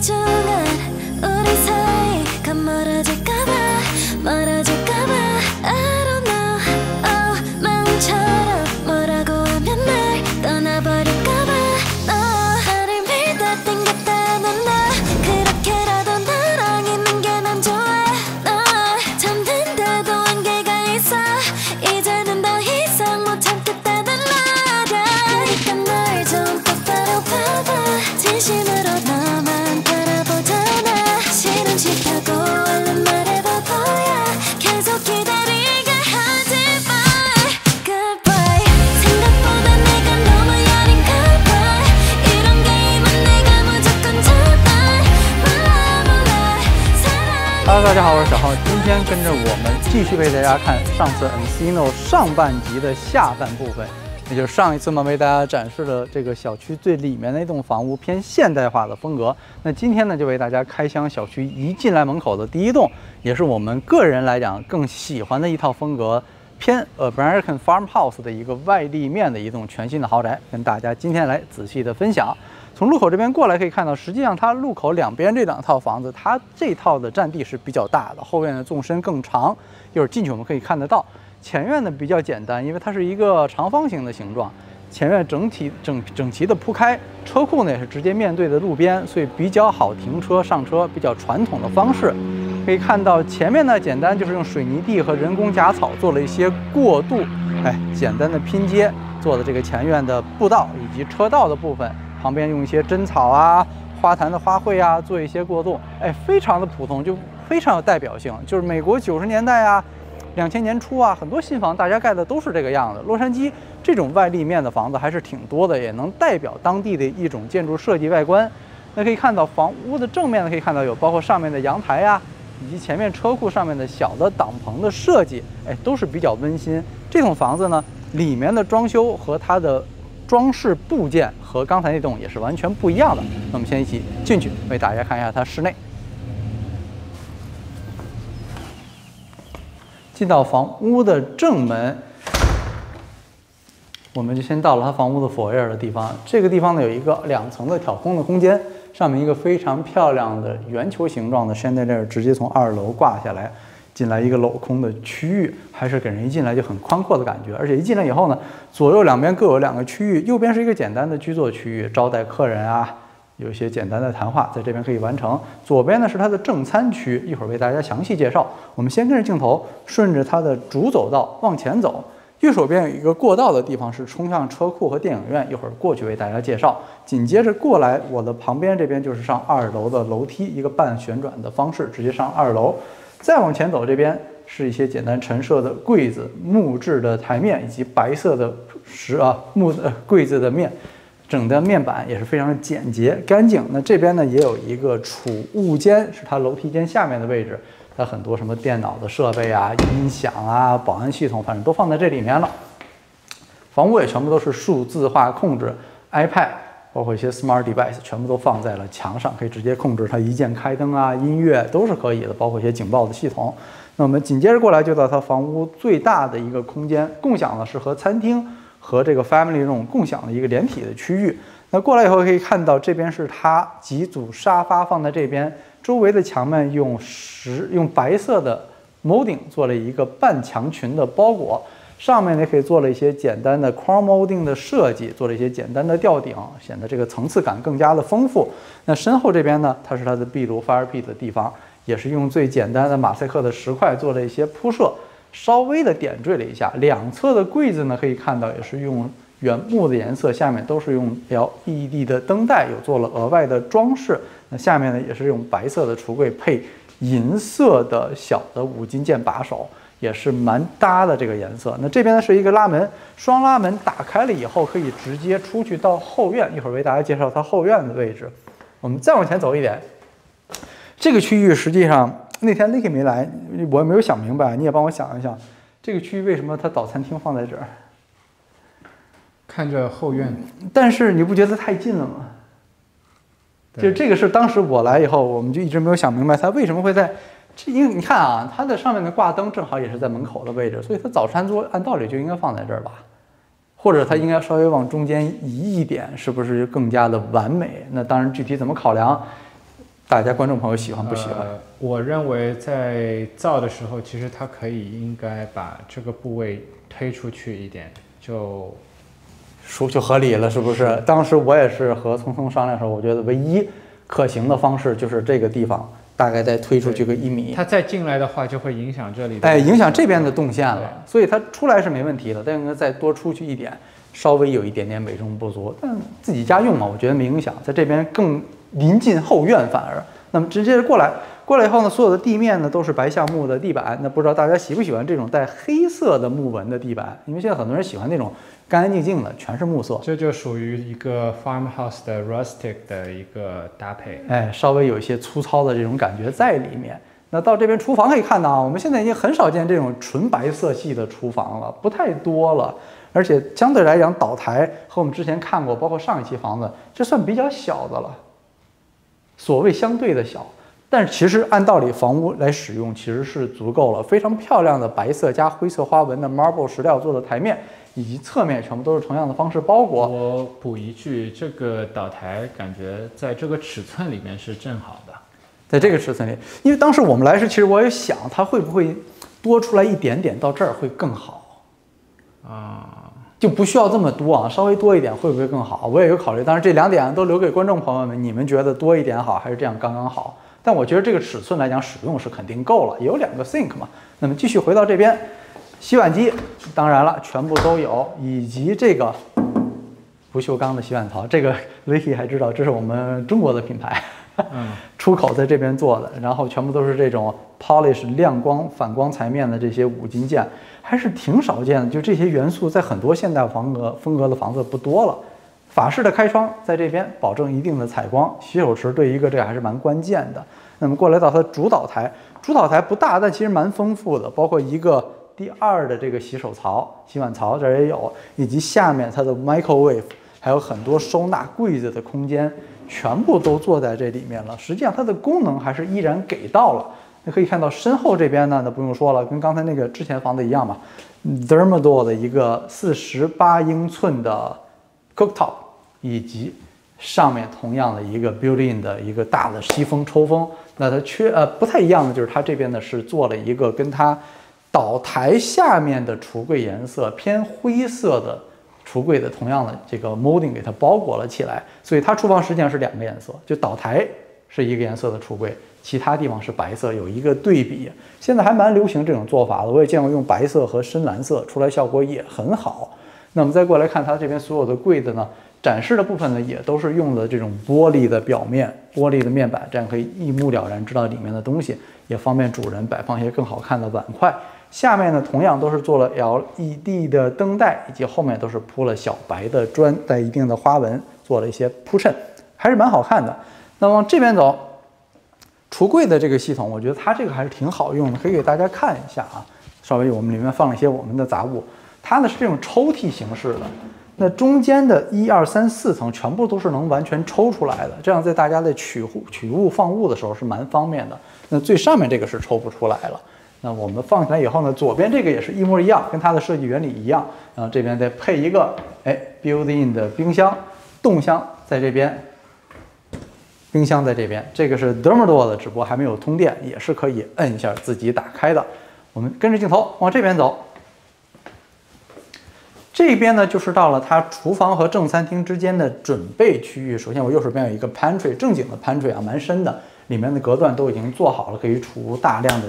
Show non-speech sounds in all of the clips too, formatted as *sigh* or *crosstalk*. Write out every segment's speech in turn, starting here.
소중한 우리 사이가 멀어질까봐 멀어 大家好，我是小浩。今天跟着我们继续为大家看上次 Encino 上半集的下半部分，也就是上一次嘛为大家展示了这个小区最里面的一栋房屋偏现代化的风格。那今天呢，就为大家开箱小区一进来门口的第一栋，也是我们个人来讲更喜欢的一套风格。偏 American farmhouse 的一个外立面的一栋全新的豪宅，跟大家今天来仔细的分享。从路口这边过来可以看到，实际上它路口两边这两套房子，它这套的占地是比较大的，后院的纵深更长。一会儿进去我们可以看得到，前院呢比较简单，因为它是一个长方形的形状，前院整体整整齐的铺开，车库呢也是直接面对的路边，所以比较好停车上车，比较传统的方式。可以看到前面呢，简单就是用水泥地和人工假草做了一些过渡，哎，简单的拼接做的这个前院的步道以及车道的部分，旁边用一些针草啊、花坛的花卉啊做一些过渡，哎，非常的普通，就非常有代表性，就是美国九十年代啊。两千年初啊，很多新房大家盖的都是这个样子。洛杉矶这种外立面的房子还是挺多的，也能代表当地的一种建筑设计外观。那可以看到房屋的正面呢，可以看到有包括上面的阳台呀、以及前面车库上面的小的挡棚的设计，哎，都是比较温馨。这栋房子呢，里面的装修和它的装饰部件和刚才那栋也是完全不一样的。那我们先一起进去为大家看一下它室内。进到房屋的正门，我们就先到了它房屋的 foyer 的地方。这个地方呢有一个两层的挑空的空间，上面一个非常漂亮的圆球形状的 chandelier 直接从二楼挂下来，进来一个镂空的区域，还是给人一进来就很宽阔的感觉。而且一进来以后呢，左右两边各有两个区域，右边是一个简单的居坐区域，招待客人啊。有一些简单的谈话在这边可以完成。左边呢是它的正餐区，一会儿为大家详细介绍。我们先跟着镜头顺着它的主走道往前走，右手边有一个过道的地方是冲向车库和电影院，一会儿过去为大家介绍。紧接着过来，我的旁边这边就是上二楼的楼梯，一个半旋转的方式直接上二楼。再往前走，这边是一些简单陈设的柜子、木质的台面以及白色的石啊木呃柜子的面。整的面板也是非常的简洁干净。那这边呢也有一个储物间，是它楼梯间下面的位置。它很多什么电脑的设备啊、音响啊、保安系统，反正都放在这里面了。房屋也全部都是数字化控制，iPad，包括一些 smart device，全部都放在了墙上，可以直接控制它一键开灯啊、音乐都是可以的，包括一些警报的系统。那我们紧接着过来就到它房屋最大的一个空间，共享的是和餐厅。和这个 family 这种共享的一个连体的区域。那过来以后可以看到，这边是它几组沙发放在这边，周围的墙面用石用白色的 moding 做了一个半墙裙的包裹，上面呢可以做了一些简单的 chrome molding 的设计，做了一些简单的吊顶，显得这个层次感更加的丰富。那身后这边呢，它是它的壁炉 fire pit 的地方，也是用最简单的马赛克的石块做了一些铺设。稍微的点缀了一下，两侧的柜子呢，可以看到也是用原木的颜色，下面都是用 LED 的灯带，有做了额外的装饰。那下面呢，也是用白色的橱柜配银色的小的五金件把手，也是蛮搭的这个颜色。那这边呢是一个拉门，双拉门打开了以后可以直接出去到后院，一会儿为大家介绍它后院的位置。我们再往前走一点，这个区域实际上。那天 Licky 没来，我也没有想明白。你也帮我想一想，这个区域为什么它早餐厅放在这儿？看着后院，但是你不觉得太近了吗？就这个是当时我来以后，我们就一直没有想明白，它为什么会在这？因为你看啊，它的上面的挂灯正好也是在门口的位置，所以它早餐桌按道理就应该放在这儿吧？或者它应该稍微往中间移一点，是不是更加的完美？那当然，具体怎么考量？大家观众朋友喜欢不喜欢？呃我认为在造的时候，其实它可以应该把这个部位推出去一点，就说就合理了，是不是？当时我也是和聪聪商量的时候，我觉得唯一可行的方式就是这个地方大概再推出去个一米，它再进来的话就会影响这里的。哎，影响这边的动线了，所以它出来是没问题的，但应该再多出去一点，稍微有一点点美中不足，但自己家用嘛，我觉得没影响，在这边更临近后院反而。那么直接过来，过来以后呢，所有的地面呢都是白橡木的地板。那不知道大家喜不喜欢这种带黑色的木纹的地板？因为现在很多人喜欢那种干干净净的，全是木色。这就属于一个 farmhouse 的 rustic 的一个搭配。哎，稍微有一些粗糙的这种感觉在里面。那到这边厨房可以看到啊，我们现在已经很少见这种纯白色系的厨房了，不太多了。而且相对来讲，岛台和我们之前看过，包括上一期房子，这算比较小的了。所谓相对的小，但是其实按道理房屋来使用其实是足够了。非常漂亮的白色加灰色花纹的 marble 石料做的台面，以及侧面全部都是同样的方式包裹。我补一句，这个岛台感觉在这个尺寸里面是正好的。在这个尺寸里，因为当时我们来时，其实我也想，它会不会多出来一点点到这儿会更好，啊，就不需要这么多啊，稍微多一点会不会更好？我也有考虑，当然这两点都留给观众朋友们，你们觉得多一点好，还是这样刚刚好？但我觉得这个尺寸来讲，使用是肯定够了，也有两个 sink 嘛。那么继续回到这边，洗碗机，当然了，全部都有，以及这个不锈钢的洗碗槽，这个 *laughs* Vicky 还知道，这是我们中国的品牌。嗯，*laughs* 出口在这边做的，然后全部都是这种 polish 亮光反光彩面的这些五金件，还是挺少见的。就这些元素在很多现代风格风格的房子不多了。法式的开窗在这边保证一定的采光，洗手池对一个这个还是蛮关键的。那么过来到它主导台，主导台不大，但其实蛮丰富的，包括一个第二的这个洗手槽、洗碗槽这儿也有，以及下面它的 microwave，还有很多收纳柜子的空间。全部都做在这里面了。实际上它的功能还是依然给到了。你可以看到身后这边呢，那不用说了，跟刚才那个之前房子一样嘛，Thermador 的一个四十八英寸的 cooktop，以及上面同样的一个 built-in 的一个大的吸风抽风。那它缺呃不太一样的就是它这边呢是做了一个跟它岛台下面的橱柜颜色偏灰色的。橱柜的同样的这个 molding 给它包裹了起来，所以它厨房实际上是两个颜色，就岛台是一个颜色的橱柜，其他地方是白色，有一个对比。现在还蛮流行这种做法的，我也见过用白色和深蓝色出来效果也很好。那么再过来看它这边所有的柜子呢，展示的部分呢也都是用的这种玻璃的表面，玻璃的面板，这样可以一目了然知道里面的东西，也方便主人摆放一些更好看的碗筷。下面呢，同样都是做了 LED 的灯带，以及后面都是铺了小白的砖，带一定的花纹，做了一些铺衬，还是蛮好看的。那往这边走，橱柜的这个系统，我觉得它这个还是挺好用的，可以给大家看一下啊。稍微我们里面放了一些我们的杂物，它呢是这种抽屉形式的，那中间的一二三四层全部都是能完全抽出来的，这样在大家在取物取物放物的时候是蛮方便的。那最上面这个是抽不出来了。那我们放起来以后呢，左边这个也是一模一样，跟它的设计原理一样。然后这边再配一个，哎，built-in 的冰箱，冻箱在这边，冰箱在这边。这个是 Thermador 的，只不过还没有通电，也是可以摁一下自己打开的。我们跟着镜头往这边走，这边呢就是到了它厨房和正餐厅之间的准备区域。首先我右手边有一个 pantry，正经的 pantry 啊，蛮深的，里面的隔断都已经做好了，可以储大量的。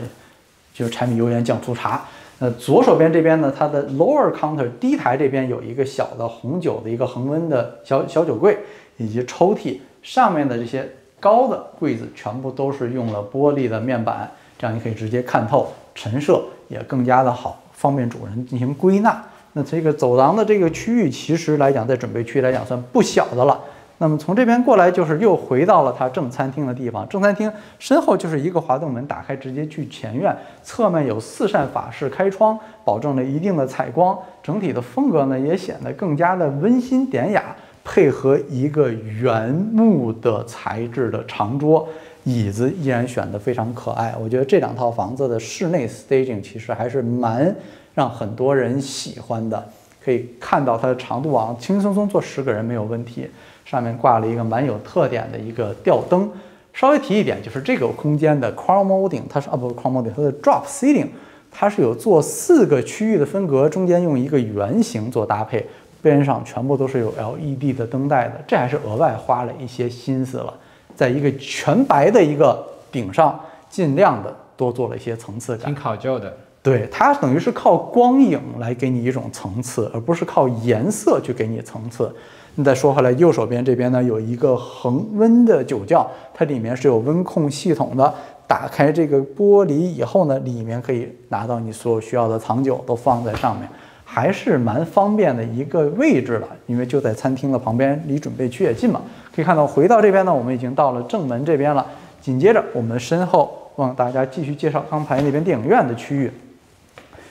就是柴米油盐酱醋茶。那左手边这边呢，它的 lower counter 低台这边有一个小的红酒的一个恒温的小小酒柜，以及抽屉上面的这些高的柜子全部都是用了玻璃的面板，这样你可以直接看透，陈设也更加的好，方便主人进行归纳。那这个走廊的这个区域，其实来讲，在准备区来讲算不小的了。那么从这边过来，就是又回到了它正餐厅的地方。正餐厅身后就是一个滑动门，打开直接去前院。侧面有四扇法式开窗，保证了一定的采光。整体的风格呢，也显得更加的温馨典雅。配合一个原木的材质的长桌，椅子依然选得非常可爱。我觉得这两套房子的室内 staging 其实还是蛮让很多人喜欢的。可以看到它的长度啊，轻轻松松坐十个人没有问题。上面挂了一个蛮有特点的一个吊灯，稍微提一点，就是这个空间的 crown molding，它是啊不是 crown molding，它的 drop ceiling，它是有做四个区域的分隔，中间用一个圆形做搭配，边上全部都是有 LED 的灯带的，这还是额外花了一些心思了，在一个全白的一个顶上，尽量的多做了一些层次感挺。考究的。对，它等于是靠光影来给你一种层次，而不是靠颜色去给你层次。你再说回来，右手边这边呢有一个恒温的酒窖，它里面是有温控系统的。打开这个玻璃以后呢，里面可以拿到你所有需要的藏酒，都放在上面，还是蛮方便的一个位置了。因为就在餐厅的旁边，离准备区也近嘛。可以看到，回到这边呢，我们已经到了正门这边了。紧接着，我们身后望大家继续介绍刚才那边电影院的区域。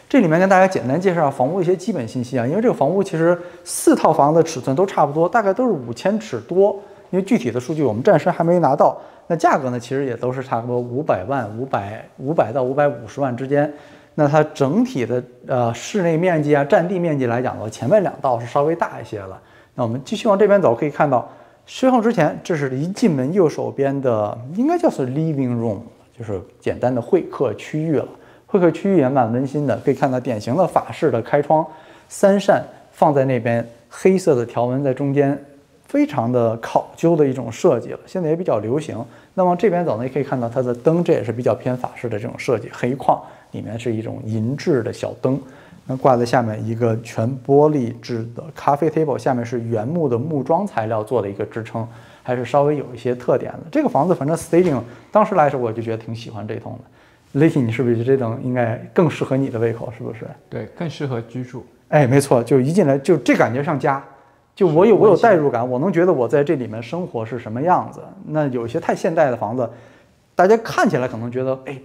这里面跟大家简单介绍房屋一些基本信息啊，因为这个房屋其实四套房的尺寸都差不多，大概都是五千尺多。因为具体的数据我们暂时还没拿到，那价格呢，其实也都是差不多五百万、五百五百到五百五十万之间。那它整体的呃室内面积啊、占地面积来讲的话，前面两道是稍微大一些了。那我们继续往这边走，可以看到身后之前，这是一进门右手边的，应该叫做 living room，就是简单的会客区域了。会客区域也蛮温馨的，可以看到典型的法式的开窗，三扇放在那边，黑色的条纹在中间，非常的考究的一种设计了，现在也比较流行。那往这边走呢，也可以看到它的灯，这也是比较偏法式的这种设计，黑框里面是一种银质的小灯，那挂在下面一个全玻璃制的咖啡 table，下面是原木的木桩材料做的一个支撑，还是稍微有一些特点的。这个房子反正 staging 当时来说我就觉得挺喜欢这栋的。Licky，你是不是觉得这栋应该更适合你的胃口？是不是？对，更适合居住。哎，没错，就一进来就这感觉像家，就我有我有代入感，我能觉得我在这里面生活是什么样子。那有一些太现代的房子，大家看起来可能觉得哎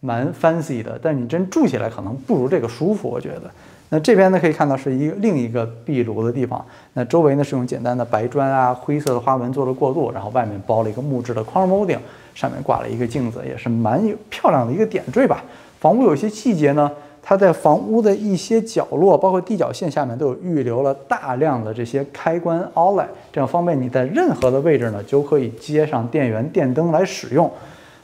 蛮 fancy 的，但你真住起来可能不如这个舒服。我觉得。那这边呢可以看到是一个另一个壁炉的地方，那周围呢是用简单的白砖啊、灰色的花纹做了过渡，然后外面包了一个木质的框屋顶上面挂了一个镜子，也是蛮有漂亮的一个点缀吧。房屋有些细节呢，它在房屋的一些角落，包括地脚线下面都有预留了大量的这些开关 outlet，这样方便你在任何的位置呢就可以接上电源电灯来使用。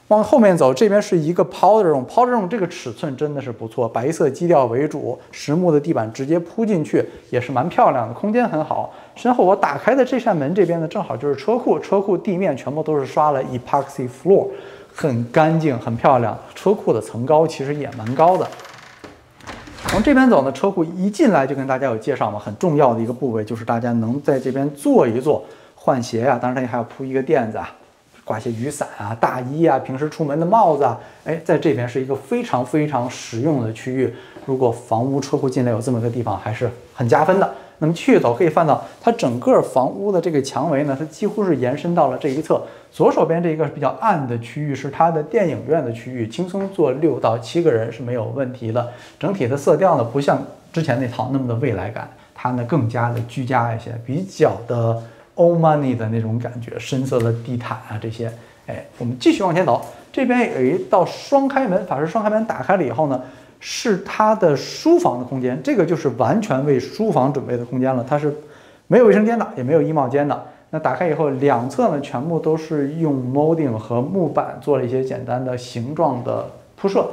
往后面走，这边是一个 powder room，powder room 这个尺寸真的是不错，白色基调为主，实木的地板直接铺进去也是蛮漂亮的，空间很好。身后我打开的这扇门这边呢，正好就是车库，车库地面全部都是刷了 epoxy floor，很干净，很漂亮。车库的层高其实也蛮高的。从这边走呢，车库一进来就跟大家有介绍嘛，很重要的一个部位就是大家能在这边坐一坐，换鞋呀、当然它还要铺一个垫子啊。挂些雨伞啊、大衣啊、平时出门的帽子啊，哎，在这边是一个非常非常实用的区域。如果房屋车库进来有这么个地方，还是很加分的。那么去走，可以看到它整个房屋的这个墙围呢，它几乎是延伸到了这一侧。左手边这一个比较暗的区域是它的电影院的区域，轻松坐六到七个人是没有问题的。整体的色调呢，不像之前那套那么的未来感，它呢更加的居家一些，比较的。Old money 的那种感觉，深色的地毯啊，这些，哎，我们继续往前走，这边有一道双开门，法式双开门打开了以后呢，是它的书房的空间，这个就是完全为书房准备的空间了，它是没有卫生间的，也没有衣帽间的。那打开以后，两侧呢全部都是用 molding 和木板做了一些简单的形状的铺设，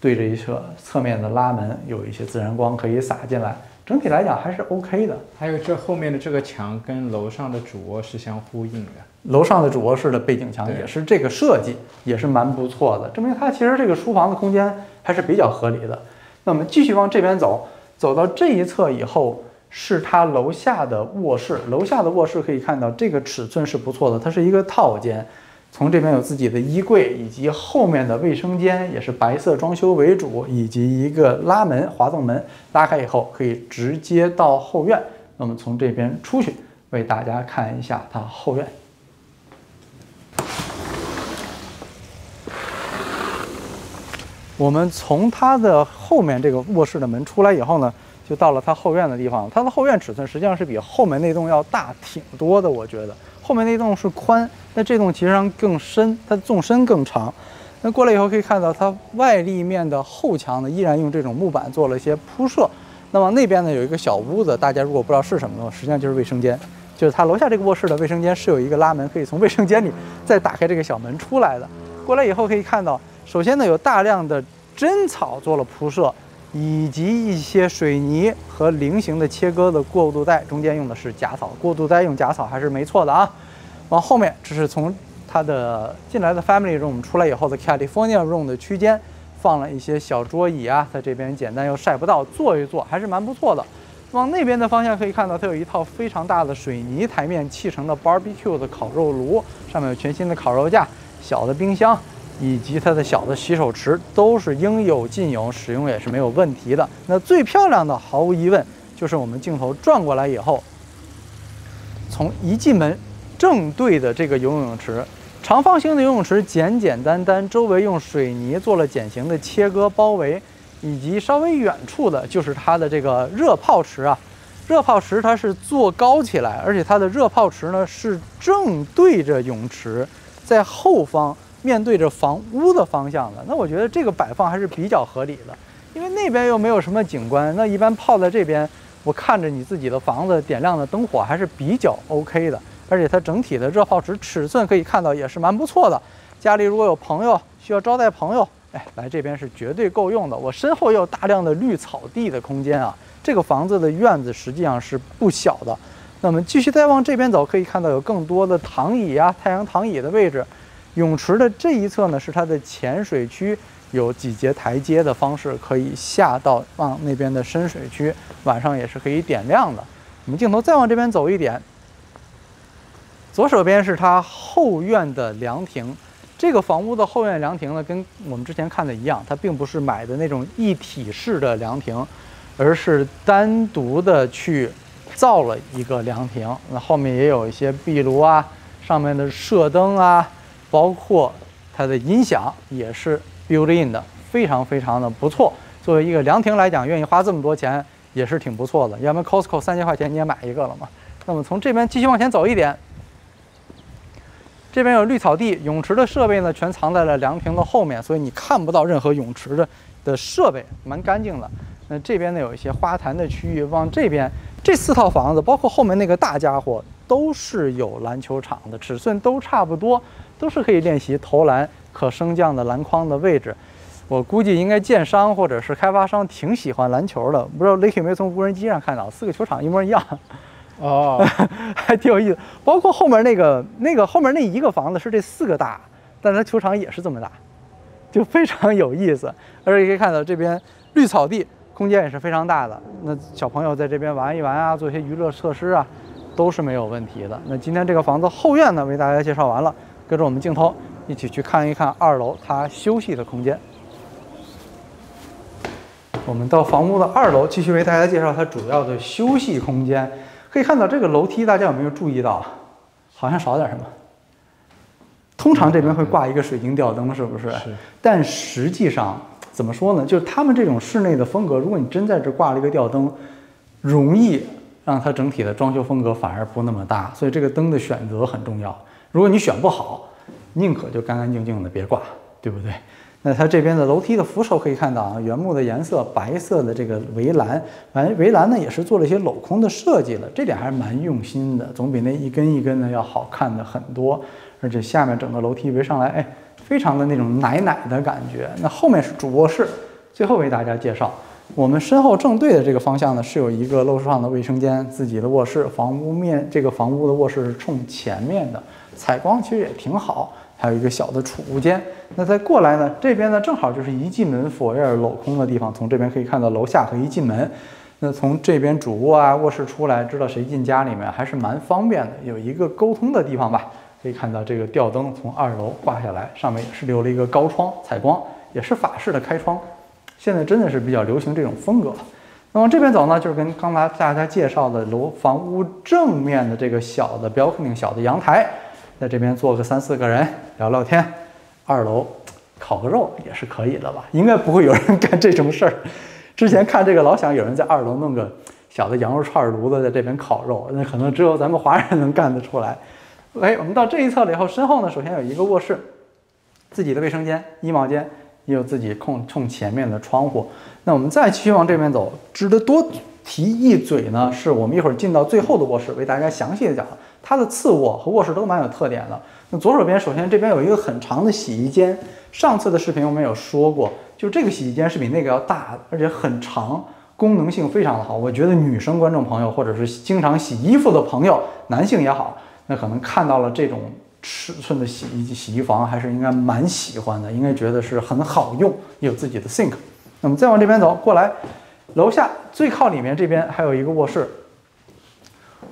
对着一侧侧面的拉门，有一些自然光可以洒进来。整体来讲还是 OK 的，还有这后面的这个墙跟楼上的主卧是相呼应的，楼上的主卧室的背景墙也是这个设计，也是蛮不错的，证明它其实这个书房的空间还是比较合理的。那我们继续往这边走，走到这一侧以后是它楼下的卧室，楼下的卧室可以看到这个尺寸是不错的，它是一个套间。从这边有自己的衣柜，以及后面的卫生间也是白色装修为主，以及一个拉门滑动门，拉开以后可以直接到后院。那么从这边出去，为大家看一下它后院。我们从它的后面这个卧室的门出来以后呢，就到了它后院的地方。它的后院尺寸实际上是比后面那栋要大挺多的，我觉得。后面那栋是宽，那这栋其实上更深，它的纵深更长。那过来以后可以看到，它外立面的后墙呢，依然用这种木板做了一些铺设。那么那边呢有一个小屋子，大家如果不知道是什么的话，实际上就是卫生间。就是它楼下这个卧室的卫生间是有一个拉门，可以从卫生间里再打开这个小门出来的。过来以后可以看到，首先呢有大量的针草做了铺设，以及一些水泥和菱形的切割的过渡带，中间用的是假草，过渡带用假草还是没错的啊。往后面这是从它的进来的 family room 出来以后的 California room 的区间，放了一些小桌椅啊，在这边简单又晒不到，坐一坐还是蛮不错的。往那边的方向可以看到，它有一套非常大的水泥台面砌成的 barbecue 的烤肉炉，上面有全新的烤肉架、小的冰箱，以及它的小的洗手池，都是应有尽有，使用也是没有问题的。那最漂亮的，毫无疑问就是我们镜头转过来以后，从一进门正对的这个游泳池，长方形的游泳池，简简单单，周围用水泥做了简型的切割包围。以及稍微远处的就是它的这个热泡池啊，热泡池它是做高起来，而且它的热泡池呢是正对着泳池，在后方面对着房屋的方向的。那我觉得这个摆放还是比较合理的，因为那边又没有什么景观，那一般泡在这边，我看着你自己的房子点亮的灯火还是比较 OK 的，而且它整体的热泡池尺寸可以看到也是蛮不错的。家里如果有朋友需要招待朋友。哎，来这边是绝对够用的。我身后有大量的绿草地的空间啊，这个房子的院子实际上是不小的。那么继续再往这边走，可以看到有更多的躺椅啊，太阳躺椅的位置。泳池的这一侧呢是它的浅水区，有几节台阶的方式可以下到往那边的深水区，晚上也是可以点亮的。我们镜头再往这边走一点，左手边是它后院的凉亭。这个房屋的后院凉亭呢，跟我们之前看的一样，它并不是买的那种一体式的凉亭，而是单独的去造了一个凉亭。那后面也有一些壁炉啊，上面的射灯啊，包括它的音响也是 built in 的，非常非常的不错。作为一个凉亭来讲，愿意花这么多钱也是挺不错的。要不然 Costco 三千块钱你也买一个了嘛？那么从这边继续往前走一点。这边有绿草地，泳池的设备呢全藏在了凉亭的后面，所以你看不到任何泳池的的设备，蛮干净的。那这边呢有一些花坛的区域，往这边这四套房子，包括后面那个大家伙，都是有篮球场的，尺寸都差不多，都是可以练习投篮、可升降的篮筐的位置。我估计应该建商或者是开发商挺喜欢篮球的，不知道雷 y 没从无人机上看到，四个球场一模一样。哦，*laughs* 还挺有意思。包括后面那个那个后面那一个房子是这四个大，但它球场也是这么大，就非常有意思。而且可以看到这边绿草地空间也是非常大的，那小朋友在这边玩一玩啊，做一些娱乐设施啊，都是没有问题的。那今天这个房子后院呢，为大家介绍完了，跟着我们镜头一起去看一看二楼它休息的空间。我们到房屋的二楼，继续为大家介绍它主要的休息空间。可以看到这个楼梯，大家有没有注意到？好像少点什么。通常这边会挂一个水晶吊灯，是不是？是。但实际上怎么说呢？就是他们这种室内的风格，如果你真在这挂了一个吊灯，容易让它整体的装修风格反而不那么大。所以这个灯的选择很重要。如果你选不好，宁可就干干净净的别挂，对不对？那它这边的楼梯的扶手可以看到啊，原木的颜色，白色的这个围栏，完围栏呢也是做了一些镂空的设计了，这点还是蛮用心的，总比那一根一根的要好看的很多。而且下面整个楼梯围上来，哎，非常的那种奶奶的感觉。那后面是主卧室，最后为大家介绍，我们身后正对的这个方向呢是有一个露上的卫生间，自己的卧室。房屋面这个房屋的卧室是冲前面的，采光其实也挺好。还有一个小的储物间，那再过来呢？这边呢正好就是一进门 f o r 镂空的地方，从这边可以看到楼下和一进门。那从这边主卧啊、卧室出来，知道谁进家里面还是蛮方便的，有一个沟通的地方吧。可以看到这个吊灯从二楼挂下来，上面也是留了一个高窗采光，也是法式的开窗。现在真的是比较流行这种风格。那往这边走呢，就是跟刚才大家介绍的楼房屋正面的这个小的 balcony 小的阳台。在这边坐个三四个人聊聊天，二楼烤个肉也是可以的吧？应该不会有人 *laughs* 干这种事儿。之前看这个老想有人在二楼弄个小的羊肉串炉子在这边烤肉，那可能只有咱们华人能干得出来。哎，我们到这一侧了以后，身后呢，首先有一个卧室，自己的卫生间、衣帽间，也有自己空冲前面的窗户。那我们再继续往这边走，值得多提一嘴呢，是我们一会儿进到最后的卧室为大家详细的讲。它的次卧和卧室都蛮有特点的。那左手边首先这边有一个很长的洗衣间，上次的视频我们有说过，就这个洗衣间是比那个要大的，而且很长，功能性非常的好。我觉得女生观众朋友或者是经常洗衣服的朋友，男性也好，那可能看到了这种尺寸的洗衣洗衣房，还是应该蛮喜欢的，应该觉得是很好用，有自己的 sink。那么再往这边走过来，楼下最靠里面这边还有一个卧室。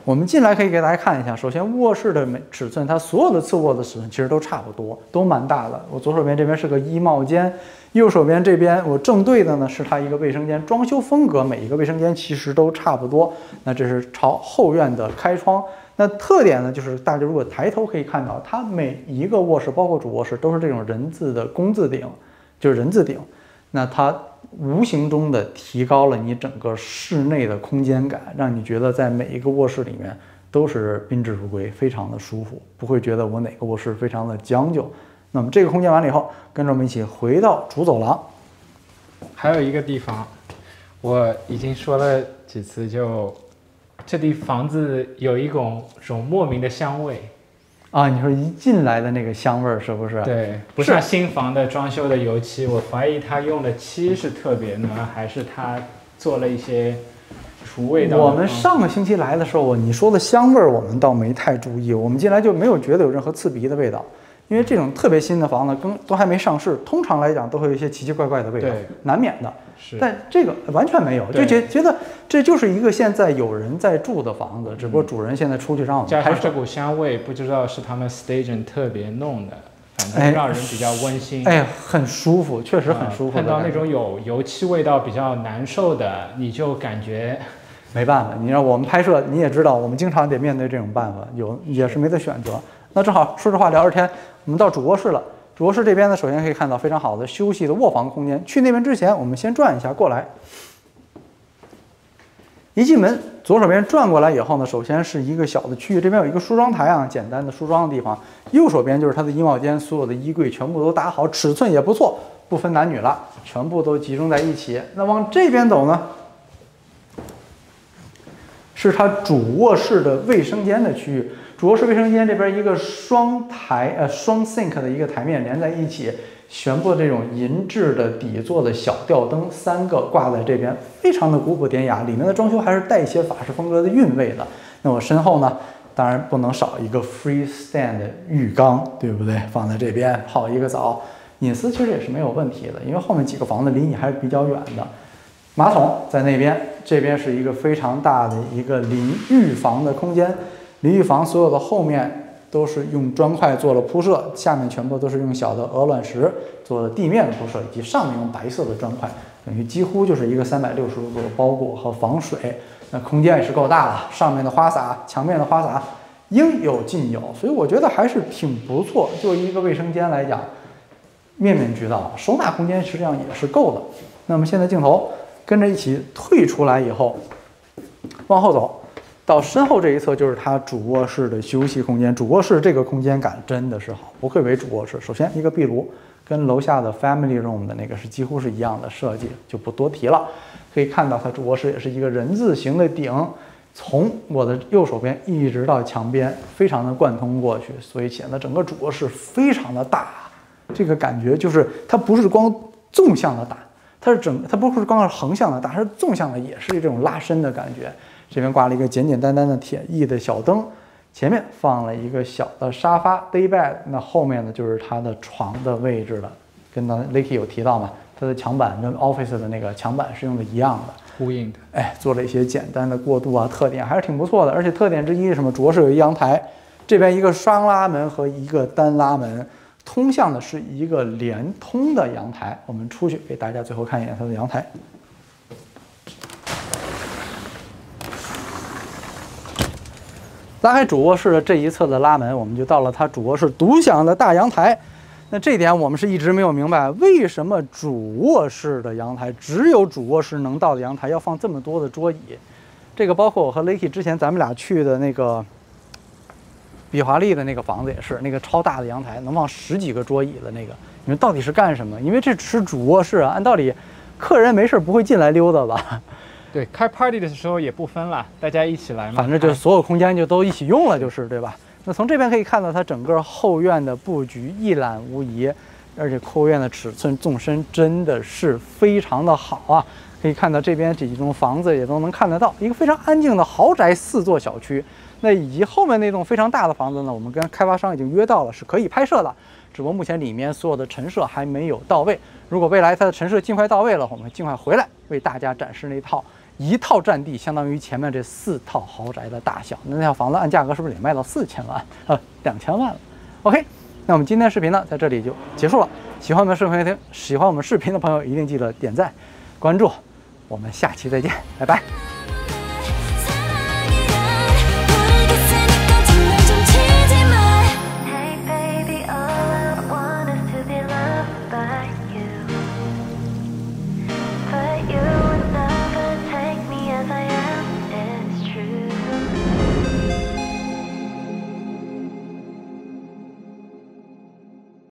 我们进来可以给大家看一下，首先卧室的每尺寸，它所有的次卧的尺寸其实都差不多，都蛮大的。我左手边这边是个衣帽间，右手边这边我正对的呢是它一个卫生间，装修风格每一个卫生间其实都差不多。那这是朝后院的开窗，那特点呢就是大家如果抬头可以看到，它每一个卧室，包括主卧室，都是这种人字的工字顶，就是人字顶。那它无形中的提高了你整个室内的空间感，让你觉得在每一个卧室里面都是宾至如归，非常的舒服，不会觉得我哪个卧室非常的将就。那么这个空间完了以后，跟着我们一起回到主走廊。还有一个地方，我已经说了几次，就这地房子有一种种莫名的香味。啊，你说一进来的那个香味儿是不是？对，不像新房的装修的油漆，我怀疑他用的漆是特别呢，还是他做了一些除味道？我们上个星期来的时候，你说的香味儿，我们倒没太注意，我们进来就没有觉得有任何刺鼻的味道。因为这种特别新的房子，跟都还没上市，通常来讲都会有一些奇奇怪怪的味道，难免的。是，但这个完全没有，就觉觉得这就是一个现在有人在住的房子，只不过主人现在出去让我们。加上这股香味，不知道是他们 staging 特别弄的，反正让人比较温馨。哎，很舒服，确实很舒服。碰到那种有油漆味道比较难受的，你就感觉没办法。你让我们拍摄，你也知道，我们经常得面对这种办法，有也是没得选择。那正好说实话聊着天，我们到主卧室了。主卧室这边呢，首先可以看到非常好的休息的卧房空间。去那边之前，我们先转一下过来。一进门，左手边转过来以后呢，首先是一个小的区域，这边有一个梳妆台啊，简单的梳妆的地方。右手边就是它的衣帽间，所有的衣柜全部都打好，尺寸也不错，不分男女了，全部都集中在一起。那往这边走呢，是它主卧室的卫生间的区域。主卧室卫生间这边一个双台呃双 sink 的一个台面连在一起，全部这种银质的底座的小吊灯三个挂在这边，非常的古朴典雅。里面的装修还是带一些法式风格的韵味的。那我身后呢，当然不能少一个 freestand 浴缸，对不对？放在这边泡一个澡，隐私其实也是没有问题的，因为后面几个房子离你还是比较远的。马桶在那边，这边是一个非常大的一个淋浴房的空间。淋浴房所有的后面都是用砖块做了铺设，下面全部都是用小的鹅卵石做的地面的铺设，以及上面用白色的砖块，等于几乎就是一个三百六十度的包裹和防水。那空间也是够大了，上面的花洒、墙面的花洒应有尽有，所以我觉得还是挺不错。就一个卫生间来讲，面面俱到，收纳空间实际上也是够的。那么现在镜头跟着一起退出来以后，往后走。到身后这一侧就是它主卧室的休息空间。主卧室这个空间感真的是好，不愧为主卧室。首先一个壁炉，跟楼下的 family room 的那个是几乎是一样的设计，就不多提了。可以看到它主卧室也是一个人字形的顶，从我的右手边一直到墙边，非常的贯通过去，所以显得整个主卧室非常的大。这个感觉就是它不是光纵向的大，它是整，它不是光是横向的大，它是纵向的，也是这种拉伸的感觉。这边挂了一个简简单单的铁艺的小灯，前面放了一个小的沙发 day bed，那后面呢就是它的床的位置了。跟刚才 Licky 有提到嘛，它的墙板跟 Office 的那个墙板是用的一样的，呼应的。哎，做了一些简单的过渡啊，特点还是挺不错的。而且特点之一是什么？主卧室有一阳台，这边一个双拉门和一个单拉门，通向的是一个连通的阳台。我们出去给大家最后看一眼它的阳台。拉开主卧室的这一侧的拉门，我们就到了它主卧室独享的大阳台。那这点我们是一直没有明白，为什么主卧室的阳台只有主卧室能到的阳台要放这么多的桌椅？这个包括我和 Lucky 之前咱们俩去的那个比华利的那个房子也是，那个超大的阳台能放十几个桌椅的那个，你们到底是干什么？因为这只是主卧室啊，按道理客人没事不会进来溜达吧？对，开 party 的时候也不分了，大家一起来嘛。反正就是所有空间就都一起用了，就是对吧？那从这边可以看到，它整个后院的布局一览无遗，而且后院的尺寸纵深真的是非常的好啊！可以看到这边这几栋房子也都能看得到，一个非常安静的豪宅四座小区。那以及后面那栋非常大的房子呢，我们跟开发商已经约到了，是可以拍摄的，只不过目前里面所有的陈设还没有到位。如果未来它的陈设尽快到位了，我们尽快回来为大家展示那套。一套占地相当于前面这四套豪宅的大小，那那套房子按价格是不是得卖到四千万 *laughs* 啊？两千万了。OK，那我们今天视频呢，在这里就结束了。喜欢我们视频，喜欢我们视频的朋友一定记得点赞、关注。我们下期再见，拜拜。